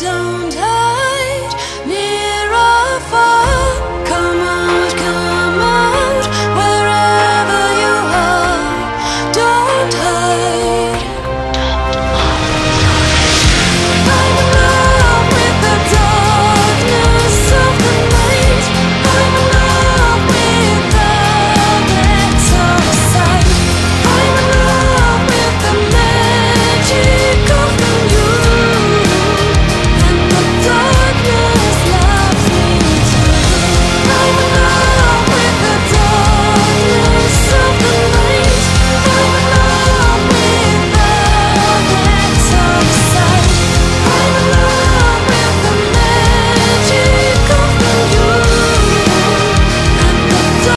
don't